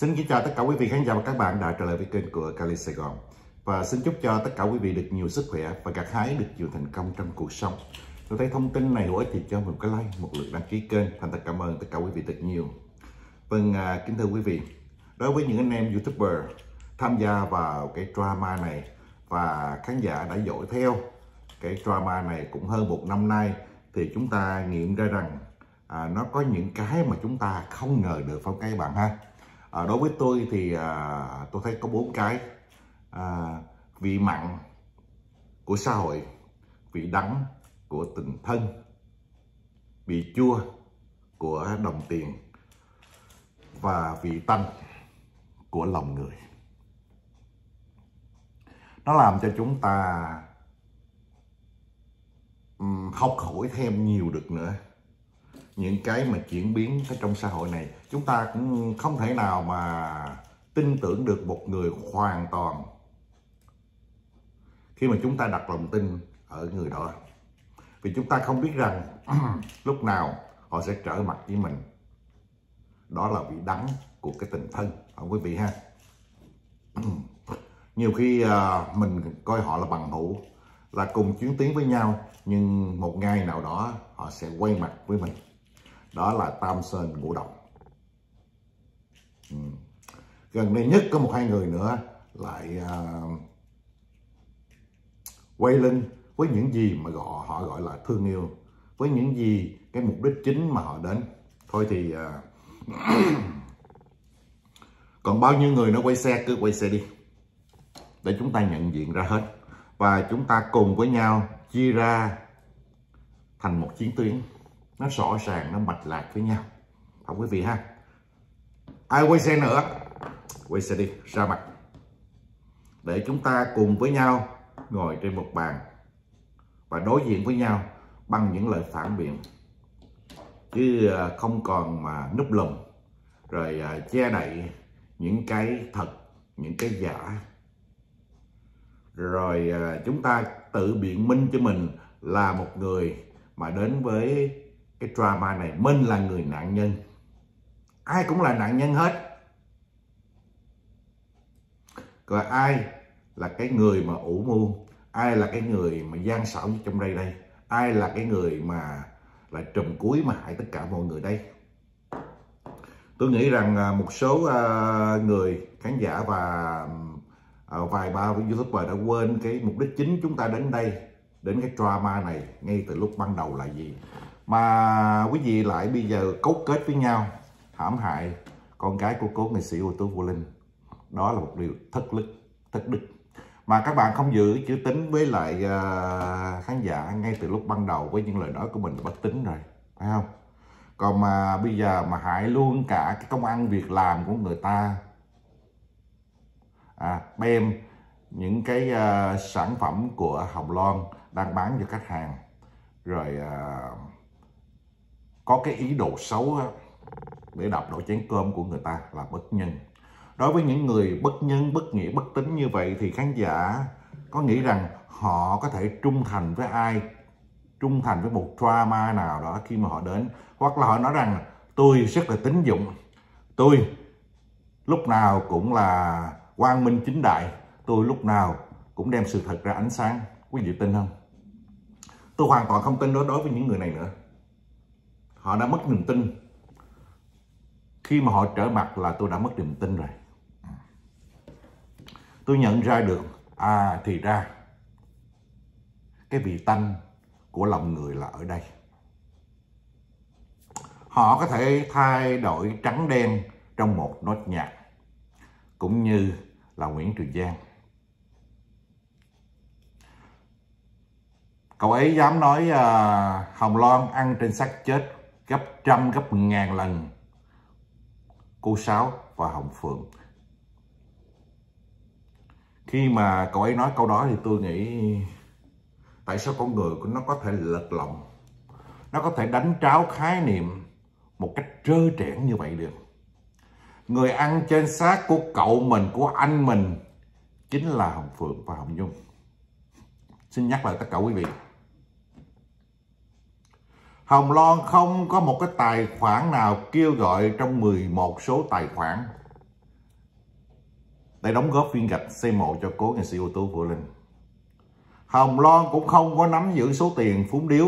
Xin kính chào tất cả quý vị khán giả và các bạn đã trở lại với kênh của Cali Sài Gòn và xin chúc cho tất cả quý vị được nhiều sức khỏe và gặt hái được nhiều thành công trong cuộc sống. Nếu thấy thông tin này hữu ích thì cho mình cái like, một lượt đăng ký kênh. Thành thật cảm ơn tất cả quý vị thật nhiều. Vâng, à, kính thưa quý vị, đối với những anh em YouTuber tham gia vào cái drama này và khán giả đã dõi theo cái drama này cũng hơn một năm nay thì chúng ta nghiệm ra rằng à, nó có những cái mà chúng ta không ngờ được phải không các bạn ha à, đối với tôi thì à, tôi thấy có bốn cái à, vị mặn của xã hội vị đắng của tình thân vị chua của đồng tiền và vị tanh của lòng người. Nó làm cho chúng ta um, học hỏi thêm nhiều được nữa những cái mà chuyển biến ở trong xã hội này. Chúng ta cũng không thể nào mà tin tưởng được một người hoàn toàn khi mà chúng ta đặt lòng tin ở người đó. Vì chúng ta không biết rằng lúc nào họ sẽ trở mặt với mình. Đó là vị đắng của cái tình thân không quý vị ha? Nhiều khi uh, mình coi họ là bằng hữu là cùng chuyến tiến với nhau nhưng một ngày nào đó họ sẽ quay mặt với mình đó là tam sơn ngũ động ừ. gần đây nhất có một hai người nữa lại uh, quay lưng với những gì mà gọi họ gọi là thương yêu với những gì cái mục đích chính mà họ đến. Thôi thì uh, còn bao nhiêu người nó quay xe cứ quay xe đi. Để chúng ta nhận diện ra hết. Và chúng ta cùng với nhau chia ra thành một chiến tuyến nó rõ ràng, nó mạch lạc với nhau. Không quý vị ha. Ai quay xe nữa? Quay xe đi, ra mặt. Để chúng ta cùng với nhau ngồi trên một bàn và đối diện với nhau bằng những lời phản biện. Chứ à, không còn mà núp lùm. Rồi à, che đậy những cái thật, những cái giả. Rồi à, chúng ta tự biện minh cho mình là một người mà đến với cái drama này mình là người nạn nhân. Ai cũng là nạn nhân hết. Còn ai là cái người mà ủ mưu? Ai là cái người mà gian xảo trong đây đây? Ai là cái người mà là trùm cuối mà hại tất cả mọi người đây? Tôi nghĩ rằng à, một số à, người khán giả và à, vài ba youtuber đã quên cái mục đích chính chúng ta đến đây, đến cái drama này ngay từ lúc ban đầu là gì mà quý vị lại bây giờ cấu kết với nhau hãm hại con gái của cố nghệ sĩ ưu tú Vũ Linh. Đó là một điều thất lực thất đức. Mà các bạn không giữ chữ tính với lại uh, khán giả ngay từ lúc ban đầu với những lời nói của mình là bất tính rồi phải không? Còn mà bây giờ mà hại luôn cả cái công ăn việc làm của người ta. À, bem những cái uh, sản phẩm của Hồng Loan đang bán cho khách hàng. Rồi uh, có cái ý đồ xấu để đập đổ chén cơm của người ta là bất nhân. Đối với những người bất nhân, bất nghĩa, bất tính như vậy thì khán giả có nghĩ rằng họ có thể trung thành với ai, trung thành với một drama nào đó khi mà họ đến, hoặc là họ nói rằng, tôi rất là tín dụng. Tôi lúc nào cũng là quang minh chính đại. Tôi lúc nào cũng đem sự thật ra ánh sáng. Quý vị tin không? Tôi hoàn toàn không tin đó đối với những người này nữa họ đã mất niềm tin. Khi mà họ trở mặt là tôi đã mất niềm tin rồi. Tôi nhận ra được à thì ra cái vị tanh của lòng người là ở đây. Họ có thể thay đổi trắng đen trong một nốt nhạc cũng như là Nguyễn Trường Giang. Cậu ấy dám nói uh, Hồng Loan ăn trên xác chết gấp trăm, gấp ngàn lần cô Sáu và Hồng Phượng. Khi mà cậu ấy nói câu đó thì tôi nghĩ tại sao con người của nó có thể lật lòng nó có thể đánh tráo khái niệm một cách trơ trẽn như vậy được? Người ăn trên xác của cậu mình, của anh mình chính là Hồng Phượng và Hồng Nhung. Xin nhắc lại tất cả quý vị. Hồng Loan không có một cái tài khoản nào kêu gọi trong 11 số tài khoản để đóng góp viên gạch xây mộ cho cố nghệ sĩ ưu tú Vũ Linh. Hồng Loan cũng không có nắm giữ số tiền phúng điếu.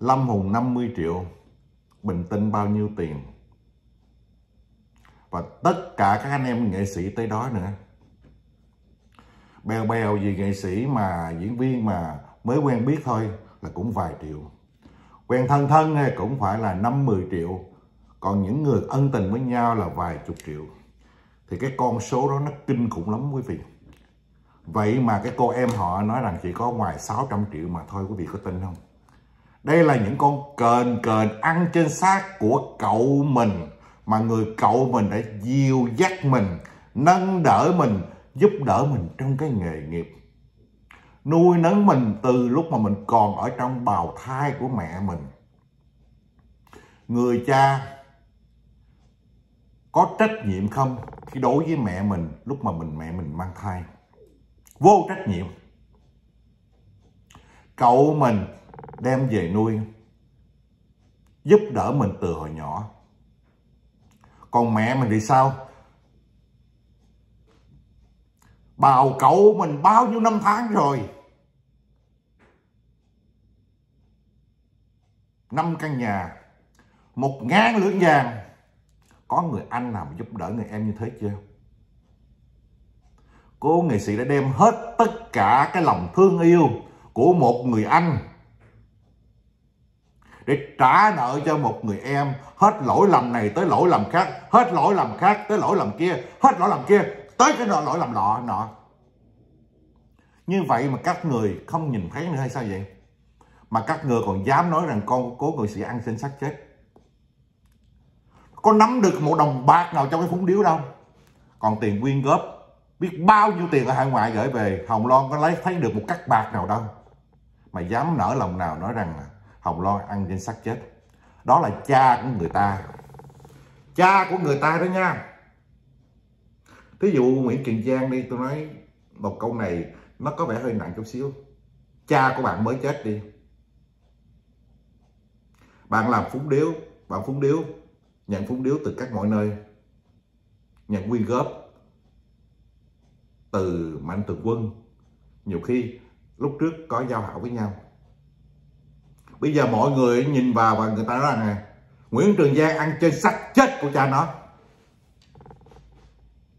Lâm Hùng 50 triệu, Bình Tinh bao nhiêu tiền. Và tất cả các anh em nghệ sĩ tới đó nữa. Bèo bèo gì nghệ sĩ mà diễn viên mà mới quen biết thôi là cũng vài triệu. Quen thân thân cũng phải là 5-10 triệu. Còn những người ân tình với nhau là vài chục triệu. Thì cái con số đó nó kinh khủng lắm quý vị. Vậy mà cái cô em họ nói rằng chỉ có ngoài 600 triệu mà thôi quý vị có tin không? Đây là những con cờn cờn ăn trên xác của cậu mình mà người cậu mình đã dìu dắt mình, nâng đỡ mình, giúp đỡ mình trong cái nghề nghiệp. Nuôi nấng mình từ lúc mà mình còn ở trong bào thai của mẹ mình. Người cha có trách nhiệm không khi đối với mẹ mình lúc mà mình, mẹ mình mang thai? vô trách nhiệm cậu mình đem về nuôi, giúp đỡ mình từ hồi nhỏ còn mẹ mình thì sao bào cậu mình bao nhiêu năm tháng rồi năm căn nhà, một ngàn lưỡng vàng. Có người anh nào mà giúp đỡ người em như thế chưa? Cô nghệ sĩ đã đem hết tất cả cái lòng thương yêu của một người anh để trả nợ cho một người em. Hết lỗi lầm này tới lỗi lầm khác, hết lỗi lầm khác tới lỗi lầm kia, hết lỗi lầm kia tới cái lỗi lầm nọ nọ. Như vậy mà các người không nhìn thấy nữa hay sao vậy? Mà các người còn dám nói rằng con cố người sĩ ăn xin xác chết. Có nắm được một đồng bạc nào trong cái phúng điếu đâu. Còn tiền quyên góp, biết bao nhiêu tiền ở hải ngoại gửi về, Hồng Loan có lấy thấy được một cắt bạc nào đâu. Mà dám nở lòng nào nói rằng Hồng Loan ăn trên xác chết. Đó là cha của người ta. Cha của người ta đó nha. Thí dụ Nguyễn Trường Giang đi, tôi nói một câu này, nó có vẻ hơi nặng chút xíu. Cha của bạn mới chết đi bạn làm phúng điếu bạn phúng điếu nhận phúng điếu từ các mọi nơi. Nhận quyên góp từ mạnh thường quân. Nhiều khi lúc trước có giao hảo với nhau. Bây giờ mọi người nhìn vào và người ta nói rằng Nguyễn Trường Giang ăn trên xác chết của cha nó.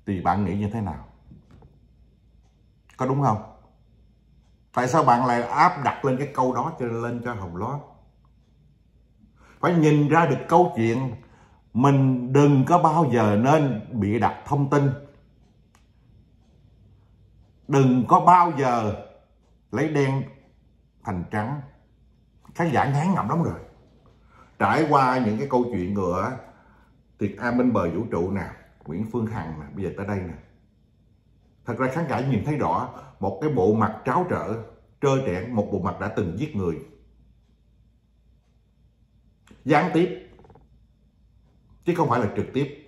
Thì bạn nghĩ như thế nào? Có đúng không? Tại sao bạn lại áp đặt lên cái câu đó cho lên cho hồng loan phải nhìn ra được câu chuyện, mình đừng có bao giờ nên bị đặt thông tin. Đừng có bao giờ lấy đen thành trắng. Khán giả ngán ngẩm lắm rồi. Trải qua những cái câu chuyện của tiệc an bên bờ vũ trụ nè, nguyễn phương hằng nè, bây giờ tới đây nè. Thật ra khán giả nhìn thấy rõ, một cái bộ mặt tráo trở, trơ trẽn, một bộ mặt đã từng giết người gián tiếp. Chứ không phải là trực tiếp.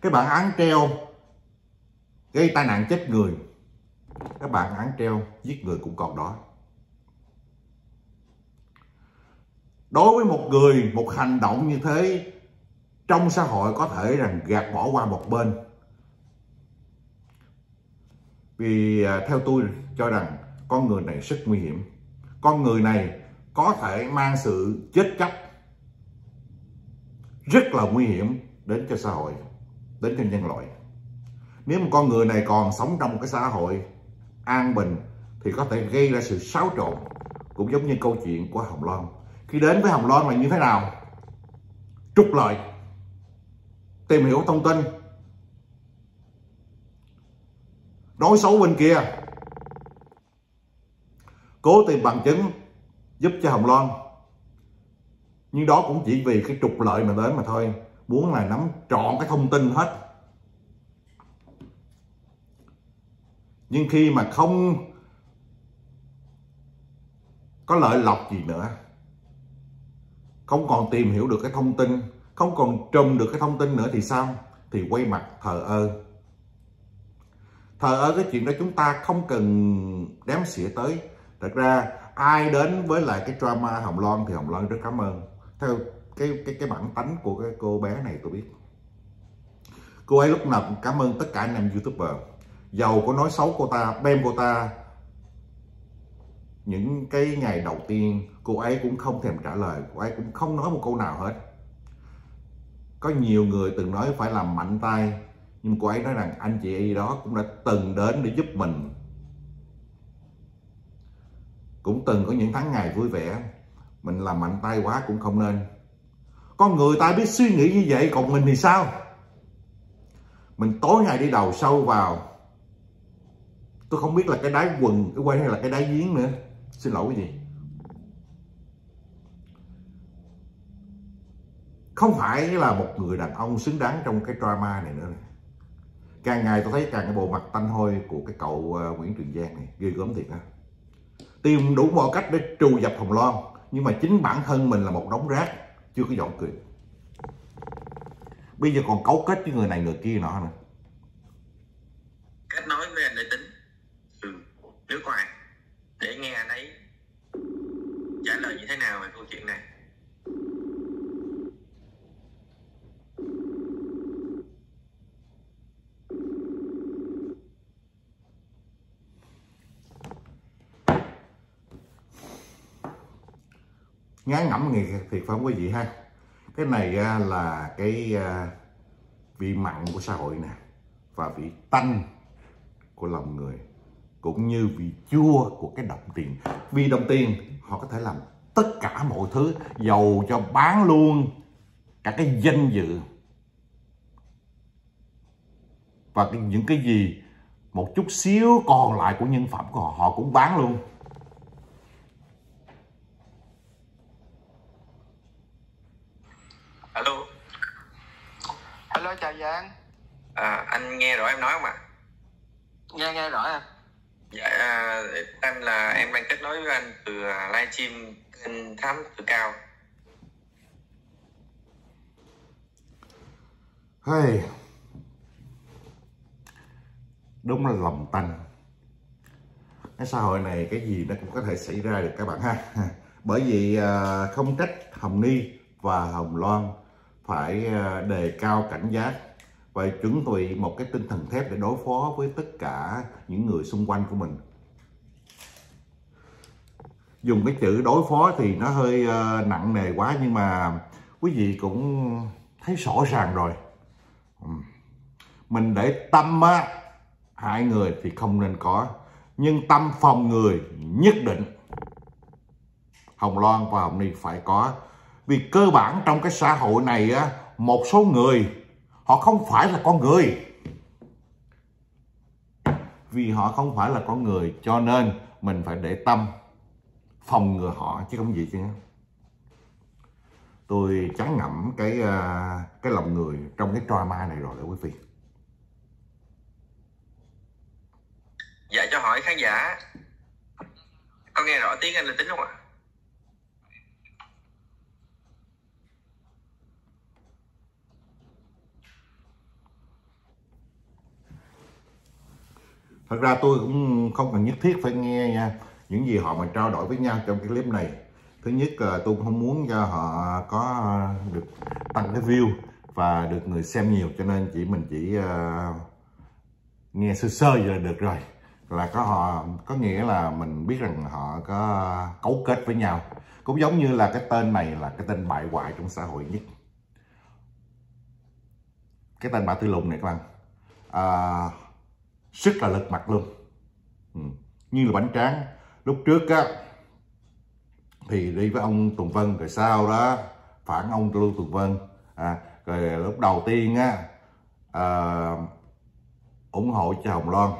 Cái bản án treo gây tai nạn chết người các bạn án treo giết người cũng còn đó. Đối với một người, một hành động như thế, trong xã hội có thể rằng gạt bỏ qua một bên. Vì à, theo tôi cho rằng con người này rất nguy hiểm. Con người này có thể mang sự chết chóc rất là nguy hiểm đến cho xã hội, đến cho nhân loại. Nếu một con người này còn sống trong một cái xã hội an bình thì có thể gây ra sự xáo trộn, cũng giống như câu chuyện của Hồng Loan. Khi đến với Hồng Loan là như thế nào? Trục lợi, tìm hiểu thông tin, nói xấu bên kia, cố tìm bằng chứng giúp cho Hồng Loan. Nhưng đó cũng chỉ vì cái trục lợi mà đến mà thôi. Muốn là nắm trọn cái thông tin hết. Nhưng khi mà không có lợi lộc gì nữa, không còn tìm hiểu được cái thông tin, không còn trùm được cái thông tin nữa thì sao? Thì quay mặt thờ ơ. Thờ ơ cái chuyện đó chúng ta không cần đếm xỉa tới. Thật ra ai đến với lại cái drama hồng loan thì hồng loan rất cảm ơn. Theo cái cái cái bản tánh của cái cô bé này tôi biết. Cô ấy lúc nào cũng cảm ơn tất cả anh em youtuber. Giàu có nói xấu cô ta bem cô ta. Những cái ngày đầu tiên, cô ấy cũng không thèm trả lời, cô ấy cũng không nói một câu nào hết. Có nhiều người từng nói phải làm mạnh tay, nhưng cô ấy nói rằng anh chị y đó cũng đã từng đến để giúp mình cũng từng có những tháng ngày vui vẻ. Mình làm mạnh tay quá cũng không nên. Con người ta biết suy nghĩ như vậy, còn mình thì sao? Mình tối ngày đi đầu sâu vào. Tôi không biết là cái đáy quần, cái quay hay là cái đáy giếng nữa. Xin lỗi cái gì? Không phải là một người đàn ông xứng đáng trong cái drama này nữa. Càng ngày tôi thấy càng cái bộ mặt tanh hôi của cái cậu ờ, Nguyễn Trường Giang này, ghê gớm thiệt á tìm đủ mọi cách để trù dập Hồng Loan, nhưng mà chính bản thân mình là một đống rác, chưa có dọn kịp. Bây giờ còn cấu kết với người này người kia nọ nữa kết nối với anh để tính từ nước ngoài để nghe anh ấy trả lời như thế nào về câu chuyện này ngán ngẩm nghề thiệt phải không quý vị ha? Cái này à, là cái à, vị mặn của xã hội nè, và vị tanh của lòng người, cũng như vị chua của cái đồng tiền. Vì đồng tiền, họ có thể làm tất cả mọi thứ, giàu cho bán luôn cả cái danh dự. Và những cái gì một chút xíu còn lại của nhân phẩm của họ họ cũng bán luôn. Giang à, anh nghe rõ em nói không ạ? Nghe nghe rõ à. Dạ à, em là em đang kết nối với anh từ à, livestream kênh thám từ cao. Hey. đúng là lòng tanh. Cái xã hội này cái gì nó cũng có thể xảy ra được các bạn ha. Bởi vì không trách hồng ni và hồng loan phải đề cao cảnh giác và chuẩn bị một cái tinh thần thép để đối phó với tất cả những người xung quanh của mình. Dùng cái chữ đối phó thì nó hơi uh, nặng nề quá nhưng mà quý vị cũng thấy rõ ràng rồi. Mình để tâm á hại người thì không nên có nhưng tâm phòng người nhất định. Hồng Loan và Hồng Ni phải có. Vì cơ bản trong cái xã hội này á một số người họ không phải là con người. Vì họ không phải là con người, cho nên mình phải để tâm phòng ngừa họ, chứ không gì chứ. Tôi chán ngẫm cái à, cái lòng người trong cái trauma này rồi đó quý vị. Dạ cho hỏi khán giả. Có nghe rõ tiếng anh là tính không ạ? Thật ra tôi cũng không cần nhất thiết phải nghe nha. Những gì họ mà trao đổi với nhau trong cái clip này thứ nhất là tôi không muốn cho họ có được tăng cái view và được người xem nhiều cho nên chỉ mình chỉ uh, nghe sơ sơ vậy là được rồi. Là có họ có nghĩa là mình biết rằng họ có cấu kết với nhau. Cũng giống như là cái tên này là cái tên bại hoại trong xã hội nhất. Cái tên bà tư lùng này các bạn. À, rất là lật mặt luôn. Ừ. như là bánh tráng. Lúc trước á thì đi với ông Tùng Vân rồi sau đó phản ông Lưu Tùng Vân. À, rồi lúc đầu tiên á à, ủng hộ cho Hồng Loan.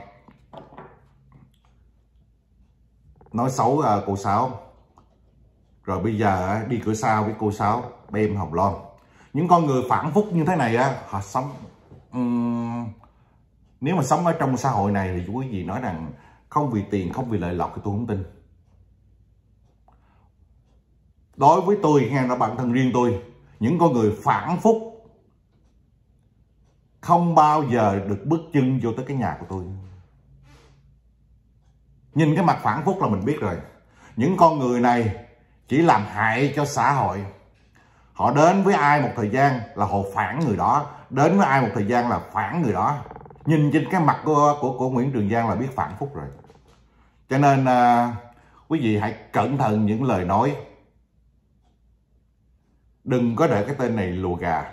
Nói xấu à, cô Sáu. Rồi bây giờ đi cửa sau với cô Sáu đem Hồng Loan. Những con người phản phúc như thế này á họ sống um, nếu mà sống ở trong xã hội này thì quý vị nói rằng không vì tiền, không vì lợi lộc thì tôi không tin. Đối với tôi, nghe là bản thân riêng tôi, những con người phản phúc không bao giờ được bước chân vô tới cái nhà của tôi. Nhìn cái mặt phản phúc là mình biết rồi. Những con người này chỉ làm hại cho xã hội. Họ đến với ai một thời gian là họ phản người đó, đến với ai một thời gian là phản người đó nhìn trên cái mặt của của, của Nguyễn Trường Giang là biết phản phúc rồi. Cho nên à, quý vị hãy cẩn thận những lời nói. Đừng có để cái tên này lùa gà.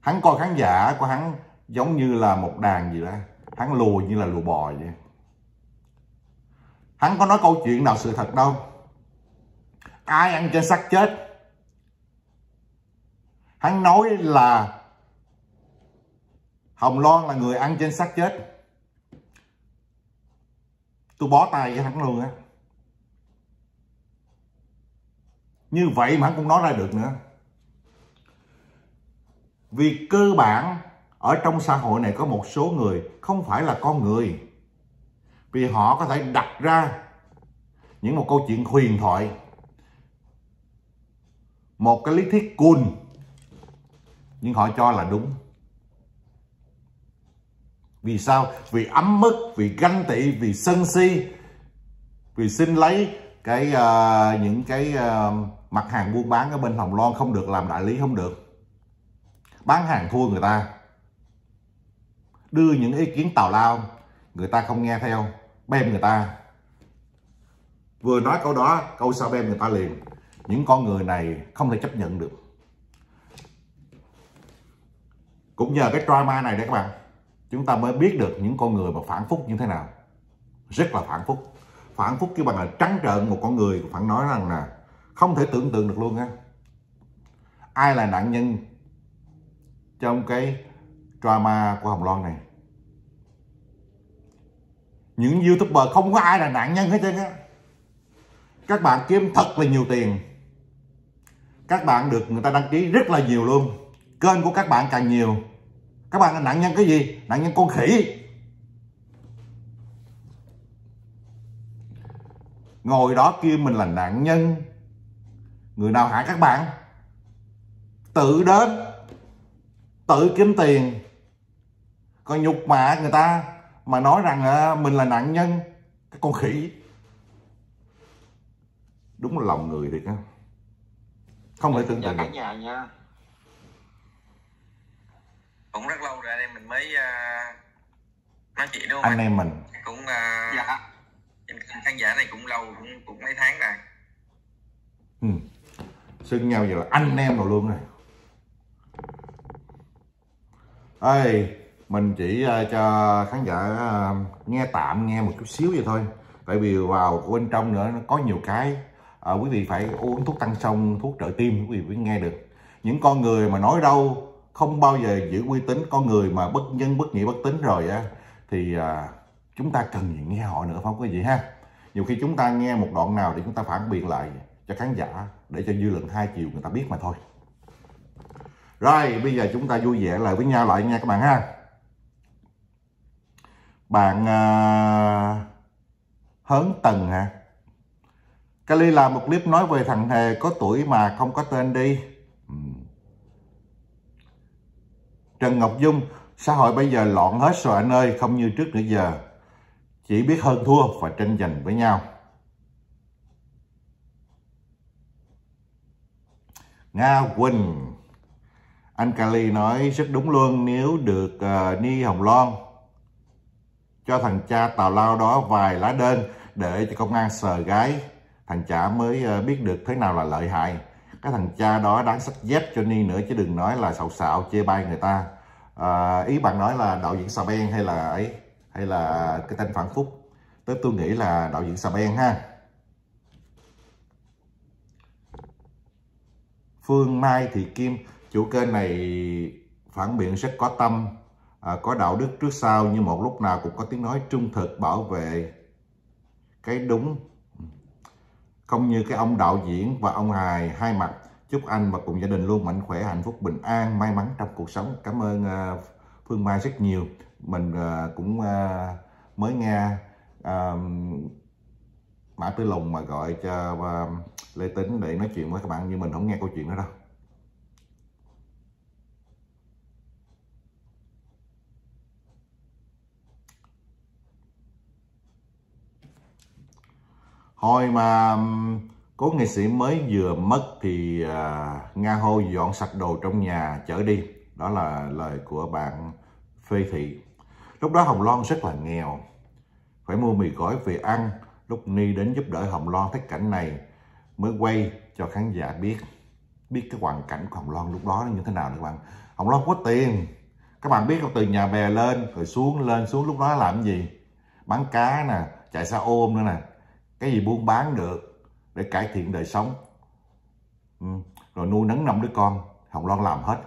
Hắn coi khán giả của hắn giống như là một đàn gì đó. Hắn lùa như là lùa bò vậy. Hắn có nói câu chuyện nào sự thật đâu. Ai ăn trên xác chết? Hắn nói là hồng loan là người ăn trên xác chết. Tôi bó tay với hắn luôn á. Như vậy mà hắn cũng nói ra được nữa. Vì cơ bản, ở trong xã hội này có một số người không phải là con người. Vì họ có thể đặt ra những một câu chuyện huyền thoại. Một cái lý thuyết cool. Nhưng họ cho là đúng vì sao? Vì ấm mức vì ganh tị vì sân si. Vì xin lấy cái uh, những cái uh, mặt hàng buôn bán ở bên Hồng Loan không được làm đại lý không được. Bán hàng thua người ta. Đưa những ý kiến tào lao người ta không nghe theo bem người ta. Vừa nói câu đó câu sau bem người ta liền. Những con người này không thể chấp nhận được. Cũng nhờ cái drama này đấy các bạn chúng ta mới biết được những con người mà phản phúc như thế nào. Rất là phản phúc. Phản phúc kêu bằng là trắng trợn một con người, phản nói rằng là không thể tưởng tượng được luôn á. Ai là nạn nhân trong cái drama của Hồng Loan này? Những youtuber không có ai là nạn nhân hết trơn á. Các bạn kiếm thật là nhiều tiền. Các bạn được người ta đăng ký rất là nhiều luôn. Kênh của các bạn càng nhiều các bạn là nạn nhân cái gì? Nạn nhân con khỉ. Ngồi đó kia mình là nạn nhân. Người nào hại các bạn? Tự đến tự kiếm tiền. Còn nhục mạ người ta mà nói rằng à, mình là nạn nhân cái con khỉ. Đúng là lòng người thiệt á. Không thể tưởng tượng cả nhà nha cũng rất lâu rồi anh em mình mới uh, nói chuyện đúng không anh em mình. Cũng uh, dạ. khán giả này cũng lâu cũng cũng mấy tháng rồi. Ừ. xưng nhau vậy là anh em rồi luôn rồi ơi mình chỉ uh, cho khán giả uh, nghe tạm nghe một chút xíu vậy thôi. Tại vì vào bên trong nữa nó có nhiều cái uh, quý vị phải uống thuốc tăng sông thuốc trợ tim quý vị mới nghe được. Những con người mà nói đâu không bao giờ giữ uy tín. Con người mà bất nhân bất nghĩa bất tín rồi á thì à, chúng ta cần gì nghe họ nữa không có gì ha? Nhiều khi chúng ta nghe một đoạn nào để chúng ta phản biện lại cho khán giả để cho dư luận hai chiều người ta biết mà thôi. Rồi bây giờ chúng ta vui vẻ lại với nhau lại nha các bạn ha. Bạn à, hớn tần hả? Kali làm một clip nói về thằng hề có tuổi mà không có tên đi. Trần Ngọc Dung, xã hội bây giờ loạn hết rồi anh ơi, không như trước nữa giờ. Chỉ biết hơn thua và tranh giành với nhau. Nga Quỳnh Anh Kali nói rất đúng luôn nếu được uh, Ni Hồng Loan cho thằng cha tào lao đó vài lá đơn để cho công an sờ gái thằng cha mới uh, biết được thế nào là lợi hại cái thằng cha đó đáng sách dép cho Ni nữa chứ đừng nói là xạo xạo chê bai người ta. À, ý bạn nói là đạo diễn Sa Ben hay là ấy hay là cái tên Phản Phúc. Tới tôi nghĩ là đạo diễn Sa Ben ha. Phương Mai Thị Kim chủ kênh này phản biện rất có tâm. À, có đạo đức trước sau nhưng một lúc nào cũng có tiếng nói trung thực bảo vệ. Cái đúng không như cái ông đạo diễn và ông hài hai mặt, chúc anh và cùng gia đình luôn mạnh khỏe, hạnh phúc, bình an, may mắn trong cuộc sống. Cảm ơn à, Phương Mai rất nhiều. Mình à, cũng à, mới nghe Mã Tư Lùng mà gọi cho Lê Tính để nói chuyện với các bạn, nhưng mình không nghe câu chuyện đó đâu. Hồi mà um, cố nghệ sĩ mới vừa mất thì à, Nga Hô dọn sạch đồ trong nhà chở đi. Đó là lời của bạn Phê Thị. Lúc đó Hồng Loan rất là nghèo phải mua mì gói về ăn. Lúc Ni đến giúp đỡ Hồng Loan thấy cảnh này mới quay cho khán giả biết biết cái hoàn cảnh của Hồng Loan lúc đó như thế nào các bạn. Hồng Loan có tiền. Các bạn biết không? Từ nhà bè lên rồi xuống lên xuống lúc đó làm gì? Bán cá nè chạy xe ôm nữa nè cái gì buôn bán được để cải thiện đời sống. Ừ. rồi nuôi nấng năm đứa con, Hồng Loan làm hết.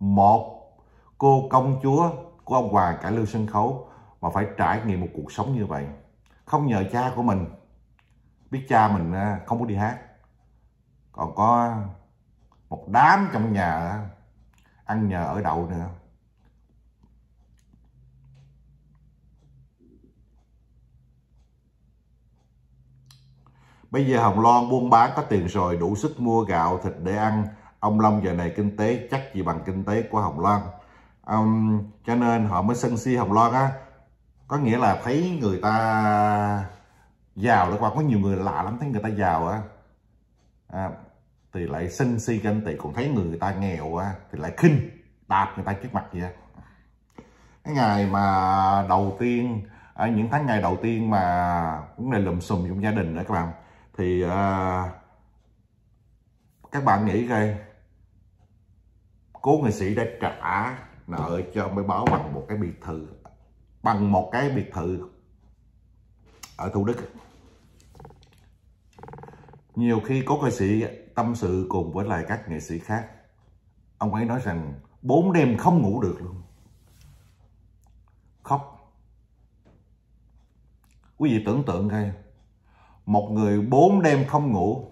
Một, cô công chúa của ông Hoàng cải lương sân khấu mà phải trải nghiệm một cuộc sống như vậy. Không nhờ cha của mình. Biết cha mình à, không có đi hát. Còn có một đám trong nhà à, ăn nhờ ở đậu nữa. Bây giờ Hồng Loan buôn bán có tiền rồi đủ sức mua gạo thịt để ăn. Ông Long giờ này kinh tế chắc gì bằng kinh tế của Hồng Loan. Um, cho nên họ mới sân si Hồng Loan á. Có nghĩa là thấy người ta giàu đó qua có nhiều người lạ lắm thấy người ta giàu á. À, thì lại sân si ganh tị còn thấy người ta nghèo á thì lại khinh đạp người ta trước mặt vậy cái ngày mà đầu tiên ở những tháng ngày đầu tiên mà cũng này lùm xùm trong gia đình đó các bạn thì à, các bạn nghĩ coi. Cố nghệ sĩ đã trả nợ cho mới báo bằng một cái biệt thự bằng một cái biệt thự ở thủ đức. Nhiều khi có nghệ sĩ tâm sự cùng với lại các nghệ sĩ khác. Ông ấy nói rằng bốn đêm không ngủ được luôn. Khóc. Quý vị tưởng tượng coi một người bốn đêm không ngủ,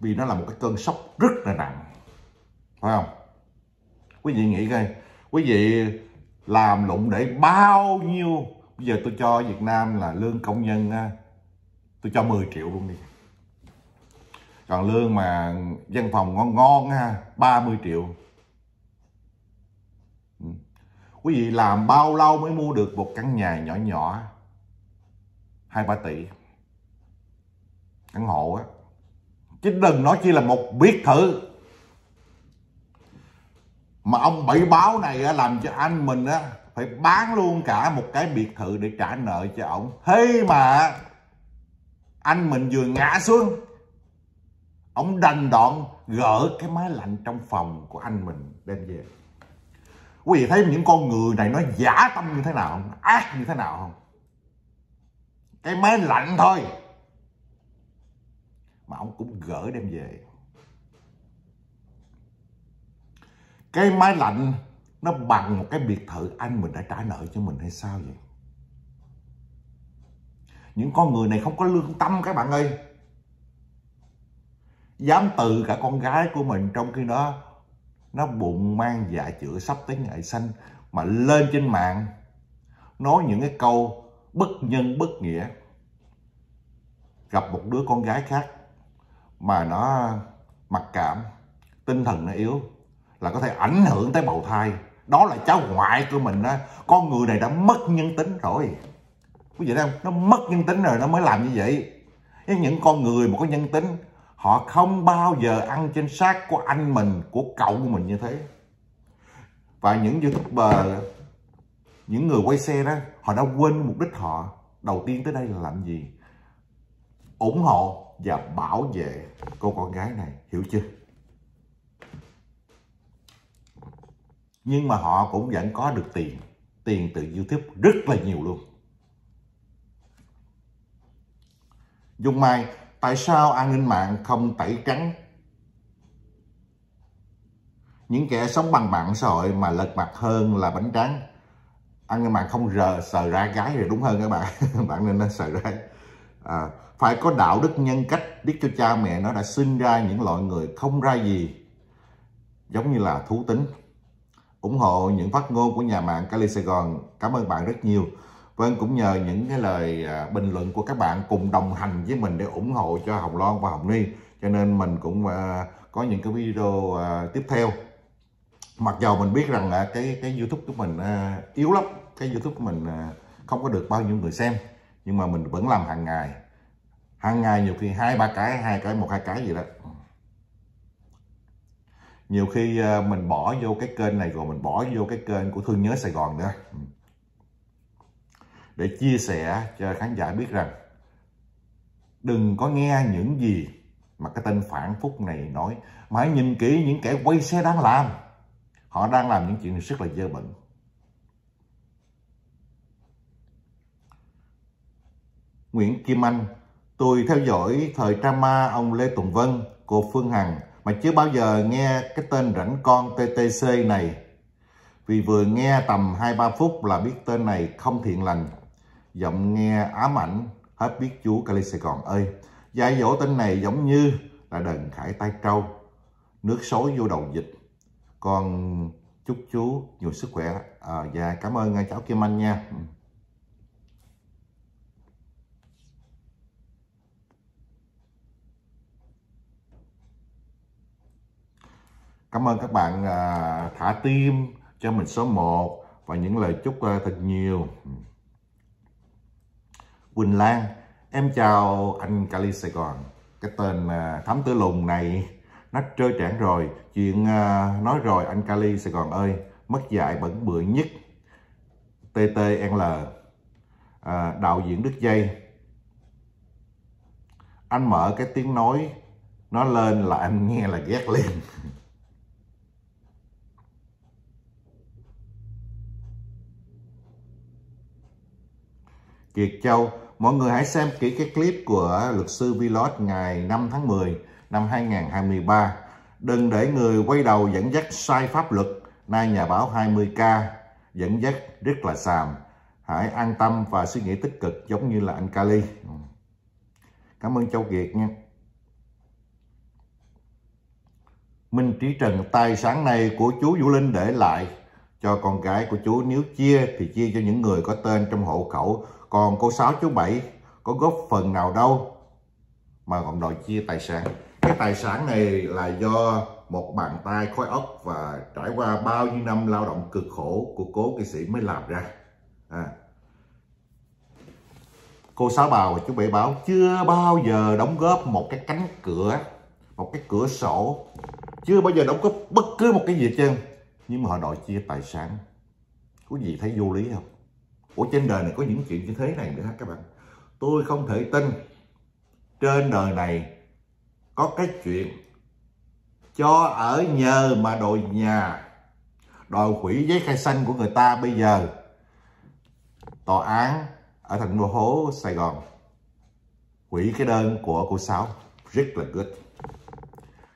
vì nó là một cái cơn sốc rất là nặng. Phải không? Quý vị nghĩ coi, quý vị làm lụng để bao nhiêu? Bây giờ tôi cho Việt Nam là lương công nhân tôi cho 10 triệu luôn đi. Còn lương mà văn phòng ngon ngon ha 30 triệu. Ừ. Quý vị làm bao lâu mới mua được một căn nhà nhỏ nhỏ? Hai ba tỷ căn hộ á. Chứ đừng nói chi là một biệt thự. Mà ông bảy báo này á, làm cho anh mình á phải bán luôn cả một cái biệt thự để trả nợ cho ổng thế mà anh mình vừa ngã xuống ổng đành đoạn gỡ cái máy lạnh trong phòng của anh mình đem về. Quý vị thấy những con người này nó giả tâm như thế nào không? Ác như thế nào không? Cái máy lạnh thôi mà ông cũng gỡ đem về. Cái máy lạnh nó bằng một cái biệt thự anh mình đã trả nợ cho mình hay sao vậy? Những con người này không có lương tâm các bạn ơi. Dám từ cả con gái của mình trong khi đó, nó bụng mang dạ chữa sắp tới ngày sanh, mà lên trên mạng, nói những cái câu bất nhân bất nghĩa. Gặp một đứa con gái khác mà nó mặc cảm, tinh thần nó yếu, là có thể ảnh hưởng tới bầu thai. Đó là cháu ngoại của mình đó con người này đã mất nhân tính rồi. Quý vị thấy không? Nó mất nhân tính rồi, nó mới làm như vậy. Những con người mà có nhân tính, họ không bao giờ ăn trên xác của anh mình, của cậu của mình như thế. Và những youtuber, những người quay xe đó, họ đã quên mục đích họ. Đầu tiên tới đây là làm gì? Ủng hộ và bảo vệ cô con gái này, hiểu chưa? Nhưng mà họ cũng vẫn có được tiền tiền từ youtube rất là nhiều luôn. Dung Mai, tại sao an ninh mạng không tẩy trắng? Những kẻ sống bằng mạng xã hội mà lật mặt hơn là bánh trắng an ninh mạng không rờ sờ ra gái rồi đúng hơn các bạn. Bạn nên nó sờ ra à, phải có đạo đức nhân cách biết cho cha mẹ nó đã sinh ra những loại người không ra gì giống như là thú tính. ủng hộ những phát ngôn của nhà mạng Cali Sài Gòn. Cảm ơn bạn rất nhiều. Vâng cũng nhờ những cái lời à, bình luận của các bạn cùng đồng hành với mình để ủng hộ cho Hồng Loan và Hồng Ni cho nên mình cũng à, có những cái video à, tiếp theo. Mặc dầu mình biết rằng là cái cái YouTube của mình à, yếu lắm. Cái YouTube của mình à, không có được bao nhiêu người xem nhưng mà mình vẫn làm hàng ngày. Hàng ngày nhiều khi hai, ba cái, hai cái, một, hai cái gì đó. Nhiều khi ờ, mình bỏ vô cái kênh này rồi mình bỏ vô cái kênh của thương nhớ Sài Gòn nữa. Ừ. Để chia sẻ cho khán giả biết rằng, đừng có nghe những gì mà cái tên phản phúc này nói. Mà hãy nhìn kỹ những kẻ quay xe đang làm. Họ đang làm những chuyện rất là dơ bẩn. Nguyễn Kim Anh. Tôi theo dõi thời drama ông Lê Tùng Vân cô Phương Hằng mà chưa bao giờ nghe cái tên rảnh con TTC này. Vì vừa nghe tầm 2-3 phút là biết tên này không thiện lành. Giọng nghe ám ảnh hết biết chú Cali Sài Gòn ơi. Dạy dỗ tên này giống như là đần khải tay trâu. Nước xối vô đầu dịch. Con chúc chú nhiều sức khỏe. À, và cảm ơn à, cháu Kim Anh nha. Ừ. Cảm ơn các bạn à, thả tim cho mình số 1 và những lời chúc à, thật nhiều. Quỳnh Lan, em chào anh Cali Sài Gòn. Cái tên à, Thám Tử Lùng này nó trơ trẽn rồi. Chuyện à, nói rồi anh Cali Sài Gòn ơi, mất dạy bẩn bựa nhất. TTNL, à, đạo diễn Đức Dây. Anh mở cái tiếng nói nó lên là anh nghe là ghét liền. Kiệt Châu. Mọi người hãy xem kỹ cái clip của luật sư Vlog ngày 5 tháng 10 năm 2023. Đừng để người quay đầu dẫn dắt sai pháp luật. Nay nhà báo 20K dẫn dắt rất là xàm. Hãy an tâm và suy nghĩ tích cực giống như là anh Kali. Cảm ơn Châu Kiệt nha. Minh Trí Trần, tài sản này của chú Vũ Linh để lại cho con gái của chú nếu chia thì chia cho những người có tên trong hộ khẩu còn cô sáu chú bảy có góp phần nào đâu mà còn đòi chia tài sản? Cái tài sản này là do một bàn tay khói ốc và trải qua bao nhiêu năm lao động cực khổ của cố nghệ sĩ mới làm ra. À. cô sáu bào và chú bảy báo chưa bao giờ đóng góp một cái cánh cửa, một cái cửa sổ. Chưa bao giờ đóng góp bất cứ một cái gì hết trơn. Nhưng mà họ đòi chia tài sản. Có gì thấy vô lý không? Ủa, trên đời này có những chuyện như thế này nữa hả các bạn? Tôi không thể tin. Trên đời này Có cái chuyện Cho ở nhờ mà đòi nhà, Đòi hủy giấy khai sinh của người ta bây giờ. Tòa án Ở thành phố Sài Gòn, Hủy cái đơn của cô Sáu. Rất là good.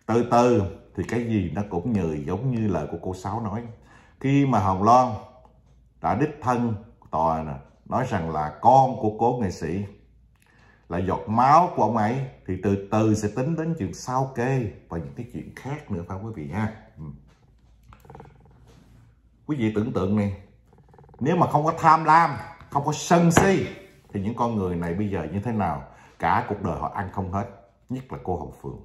Từ từ thì cái gì nó cũng nhừ giống như lời của cô Sáu nói. Khi mà Hồng Loan đã đích thân tòa nè. Nói rằng là con của cố nghệ sĩ, là giọt máu của ông ấy, thì từ từ sẽ tính đến chuyện sao kê và những cái chuyện khác nữa phải không quý vị ha? Ừ. Quý vị tưởng tượng này, nếu mà không có tham lam, không có sân si, thì những con người này bây giờ như thế nào? Cả cuộc đời họ ăn không hết, nhất là cô hồng phượng.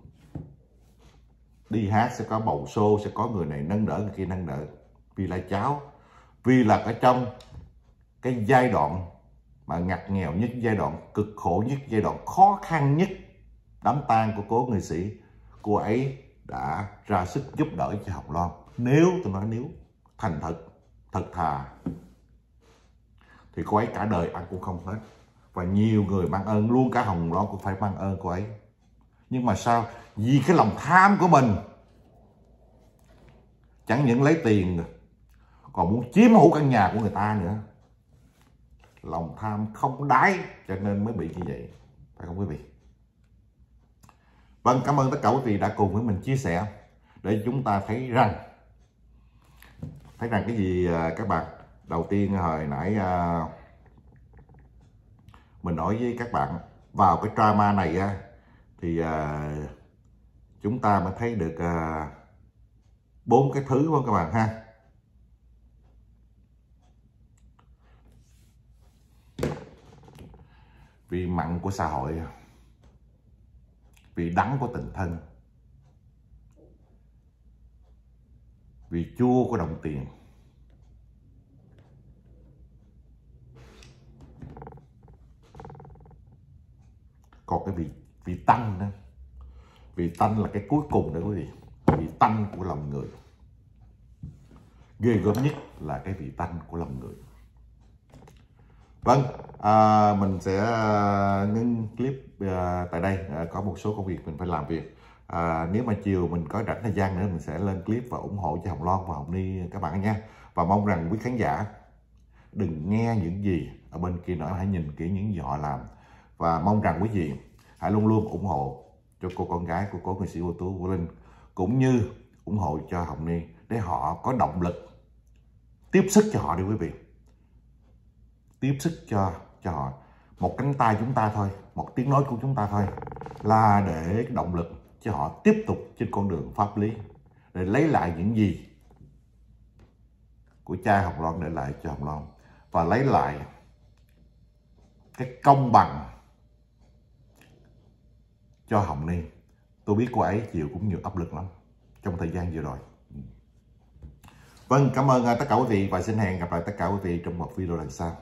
Đi hát sẽ có bầu xô, sẽ có người này nâng đỡ, người kia nâng đỡ. Vì là cháu, vì là ở trong cái giai đoạn mà ngặt nghèo nhất, giai đoạn cực khổ nhất, giai đoạn khó khăn nhất, đám tang của cố nghệ sĩ, cô ấy đã ra sức giúp đỡ cho Hồng Loan. Nếu, tôi nói nếu, thành thật thật thà, thì cô ấy cả đời ăn cũng không hết. Và nhiều người mang ơn, luôn cả Hồng Loan cũng phải mang ơn cô ấy. Nhưng mà sao? Vì cái lòng tham của mình. Chẳng những lấy tiền, còn muốn chiếm hữu căn nhà của người ta nữa lòng tham không đáy, cho nên mới bị như vậy. Phải không quý vị? Vâng cảm ơn tất cả quý vị đã cùng với mình chia sẻ để chúng ta thấy rằng thấy rằng cái gì à, các bạn, đầu tiên hồi nãy à, mình nói với các bạn vào cái drama này thì à, chúng ta mới thấy được bốn cái thứ không các bạn ha? Vì mặn của xã hội, vì đắng của tình thân, vì chua của đồng tiền. Còn cái vị vị tanh nữa. Vị tanh là cái cuối cùng đó quý vị. Vị tanh của lòng người. Ghê gớm nhất là cái vị tanh của lòng người vâng à, mình sẽ à, ngưng clip à, tại đây. À, có một số công việc mình phải làm việc. À, nếu mà chiều mình có rảnh thời gian nữa mình sẽ lên clip và ủng hộ cho hồng loan và hồng ni các bạn nha. Và mong rằng quý khán giả đừng nghe những gì ở bên kia nữa hãy nhìn kỹ những gì họ làm. Và mong rằng quý vị hãy luôn luôn ủng hộ cho cô con gái của cố nghệ sĩ ưu tú Vũ Linh cũng như ủng hộ cho Hồng Ni để họ có động lực tiếp sức cho họ đi quý vị tiếp sức cho cho họ một cánh tay chúng ta thôi một tiếng nói của chúng ta thôi là để động lực cho họ tiếp tục trên con đường pháp lý để lấy lại những gì của cha Hồng Loan để lại cho Hồng Loan và lấy lại cái công bằng cho Hồng Ni. Tôi biết cô ấy chịu cũng nhiều áp lực lắm trong thời gian vừa rồi. Vâng, cảm ơn à, tất cả quý vị và xin hẹn gặp lại tất cả quý vị trong một video lần sau.